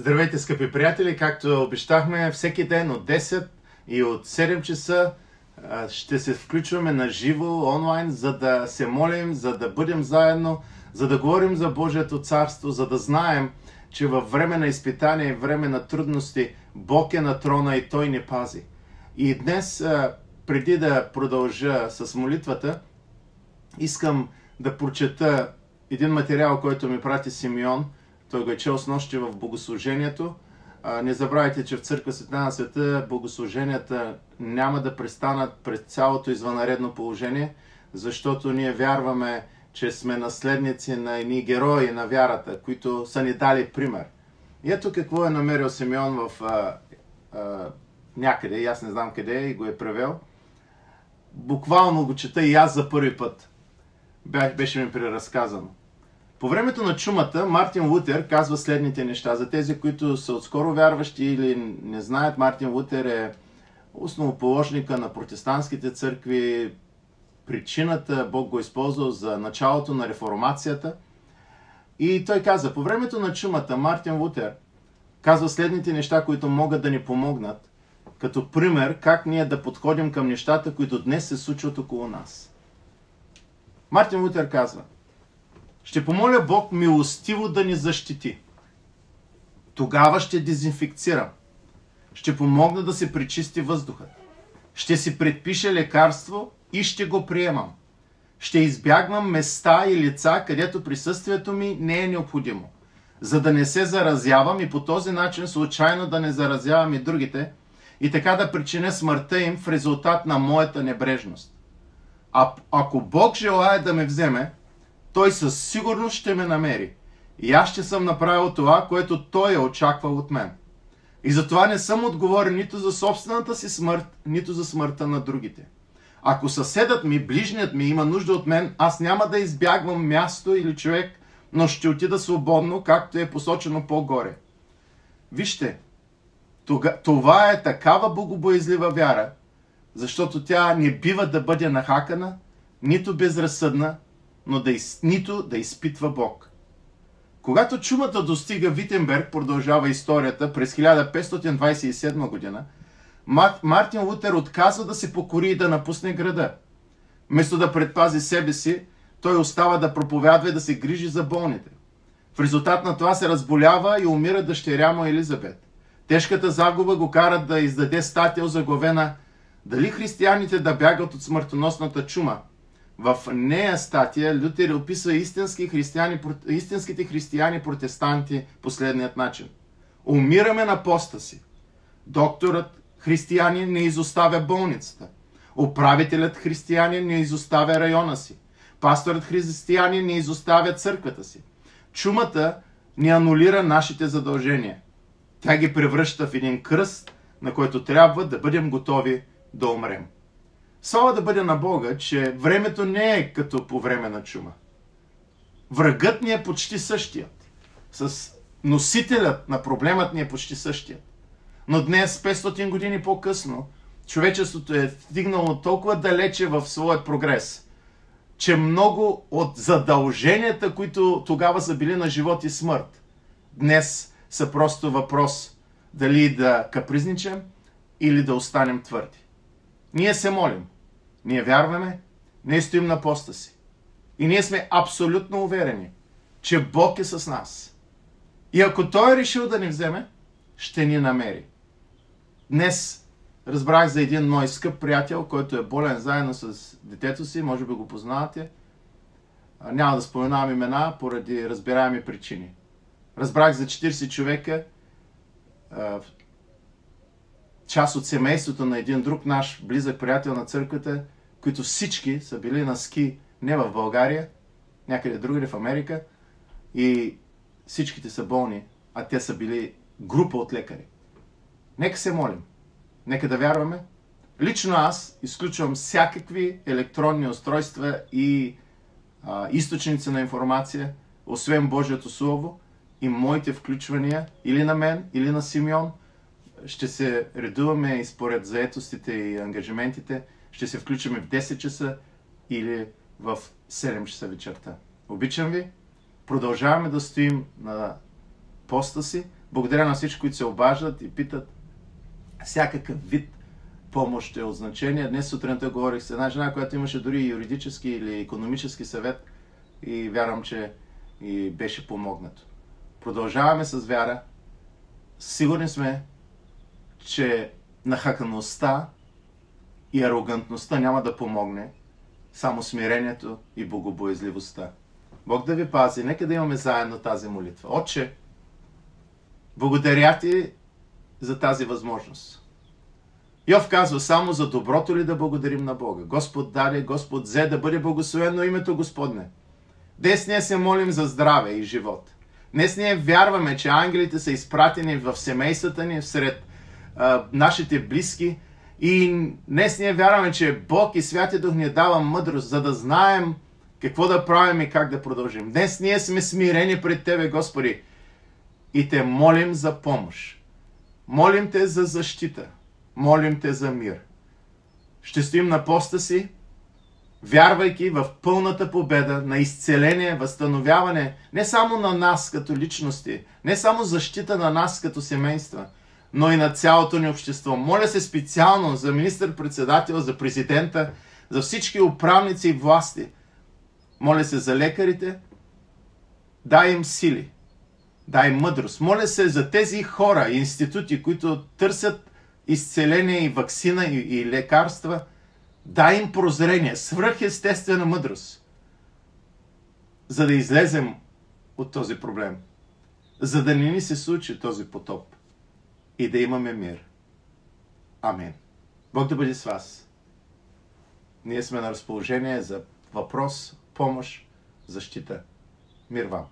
Здравейте, скъпи приятели! Както обещахме, всеки ден от 10 и от 7 часа ще се включваме на живо онлайн, за да се молим, за да бъдем заедно, за да говорим за Божието царство, за да знаем, че във време на изпитание и време на трудности Бог е на трона и Той ни пази. И днес, преди да продължа с молитвата, искам да прочета един материал, който ми прати Симеон – той го е чел с нощи в богослужението. Не забравяйте, че в Църква Света на Света богослуженията няма да престанат пред цялото извънредно положение, защото ние вярваме, че сме наследници на едни герои на вярата, които са ни дали пример. И ето какво е намерил Симеон в а, а, някъде, аз не знам къде, и го е превел. Буквално го чета и аз за първи път. Беше ми преразказано. По времето на чумата Мартин Лутер казва следните неща. За тези, които са отскоро вярващи или не знаят, Мартин Лутер е основоположника на протестантските църкви, причината Бог го е използвал за началото на реформацията. И той каза, по времето на чумата Мартин Лутер казва следните неща, които могат да ни помогнат, като пример как ние да подходим към нещата, които днес се случват около нас. Мартин Лутер казва, ще помоля Бог милостиво да ни защити. Тогава ще дезинфекцирам. Ще помогна да се пречисти въздухът. Ще си предпиша лекарство и ще го приемам. Ще избягвам места и лица, където присъствието ми не е необходимо, за да не се заразявам и по този начин случайно да не заразявам и другите и така да причиня смъртта им в резултат на моята небрежност. А ако Бог желая да ме вземе, той със сигурност ще ме намери. И аз ще съм направил това, което той е очаквал от мен. И затова не съм отговорен нито за собствената си смърт, нито за смъртта на другите. Ако съседът ми, ближният ми има нужда от мен, аз няма да избягвам място или човек, но ще отида свободно, както е посочено по-горе. Вижте, това е такава богобоязлива вяра, защото тя не бива да бъде нахакана, нито безразсъдна, но да из... нито да изпитва Бог. Когато чумата достига Витенберг, продължава историята, през 1527 година, Мартин Лутер отказва да се покори и да напусне града. Вместо да предпази себе си, той остава да проповядва и да се грижи за болните. В резултат на това се разболява и умира дъщеря му Елизабет. Тежката загуба го кара да издаде статия заглавена «Дали християните да бягат от смъртоносната чума?» В нея статия Лютер описва истински християни, истинските християни протестанти последният начин. Умираме на поста си. Докторът християнин не изоставя болницата. Управителят християнин не изоставя района си. Пасторът християнин не изоставя църквата си. Чумата ни анулира нашите задължения. Тя ги превръща в един кръст, на който трябва да бъдем готови да умрем. Слава да бъде на Бога, че времето не е като по време на чума. Врагът ни е почти същият. С носителят на проблемът ни е почти същият. Но днес, 500 години по-късно, човечеството е стигнало толкова далече в своят прогрес, че много от задълженията, които тогава са били на живот и смърт, днес са просто въпрос дали да капризничам или да останем твърди. Ние се молим. Ние вярваме. Ние стоим на поста си. И ние сме абсолютно уверени, че Бог е с нас. И ако Той е решил да ни вземе, ще ни намери. Днес разбрах за един мой скъп приятел, който е болен заедно с детето си, може би го познавате. Няма да споменавам имена поради разбираеми причини. Разбрах за 40 човека, част от семейството на един друг наш близък приятел на църквата, които всички са били на ски не в България, някъде другаде в Америка и всичките са болни, а те са били група от лекари. Нека се молим. Нека да вярваме. Лично аз изключвам всякакви електронни устройства и а, източници на информация, освен Божието Слово и моите включвания или на мен, или на Симеон – ще се редуваме и според заетостите и ангажиментите. Ще се включиме в 10 часа или в 7 часа вечерта. Обичам ви. Продължаваме да стоим на поста си, Благодаря на всички, които се обаждат и питат. Всякакъв вид помощ е от значение. Днес сутринта говорих с една жена, която имаше дори юридически или економически съвет и вярвам, че и беше помогнато. Продължаваме с вяра. Сигурни сме, че нахакаността и арогантността няма да помогне, само смирението и богобоязливостта. Бог да ви пази. Нека да имаме заедно тази молитва. Отче, благодаря ти за тази възможност. Йов казва само за доброто ли да благодарим на Бога. Господ даде, Господ взе да бъде благословено името Господне. Днес ние се молим за здраве и живот. Днес ние вярваме, че ангелите са изпратени в семействата ни, сред нашите близки. И днес ние вярваме, че Бог и Святия Дух ни дава мъдрост, за да знаем какво да правим и как да продължим. Днес ние сме смирени пред Тебе, Господи, и Те молим за помощ. Молим Те за защита. Молим Те за мир. Ще стоим на поста си, вярвайки в пълната победа на изцеление, възстановяване не само на нас като личности, не само защита на нас като семейства, но и на цялото ни общество. Моля се специално за министър-председател, за президента, за всички управници и власти. Моля се за лекарите, дай им сили, дай мъдрост. Моля се за тези хора и институти, които търсят изцеление и вакцина и, и лекарства – Дай им прозрение, свръхестествена мъдрост, за да излезем от този проблем, за да не ни се случи този потоп и да имаме мир. Амин. Бог да бъде с вас. Ние сме на разположение за въпрос, помощ, защита. Мир вам!